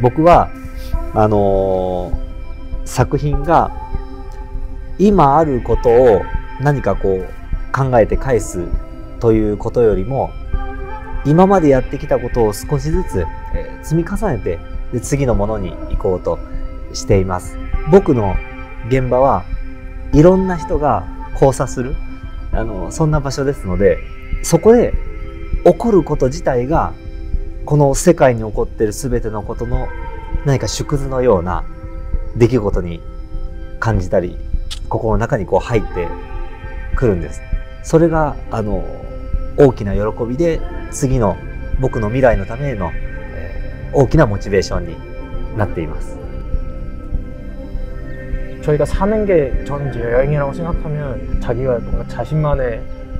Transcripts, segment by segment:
僕は、あのー作品が今あることを何かこう考えて返すということよりも今までやってきたことを少しずつ、え積み重ねてで次のものに行こうとしています。僕の現場はいろんな人が交差するあのそんな場所ですのでそこで起こること自体がこの世界に起こっている全てのことの何か縮図のような出来事に感じたり心の中にこう入ってくるんです。それがあの大きな喜びで次の僕の未来のための、えー大きなモチベーションになっています。 저희가 사는 게 저는 이제 여행이라고 생각하면 자기가 뭔가 자신만의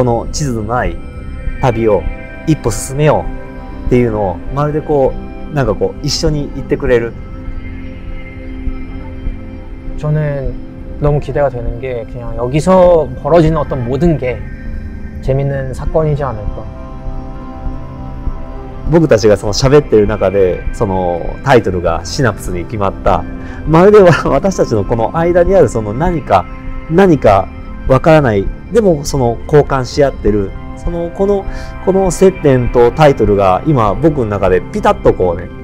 この地図のない旅を一歩進めようっていうのをまるでこうなんかこう一緒に行ってくれる 저는 너무 기대가 되는 게 그냥 여기서 벌어지는 어떤 모든 게 재밌는 사건이지 않을까. 僕たちがその喋ってる中でそのタイトルがシナプスに決まったまるで私たちのこの間にあるその何か何かわからない でもその交換し合ってるそのこのこの接点とタイトルが今僕の中でピタッとこうね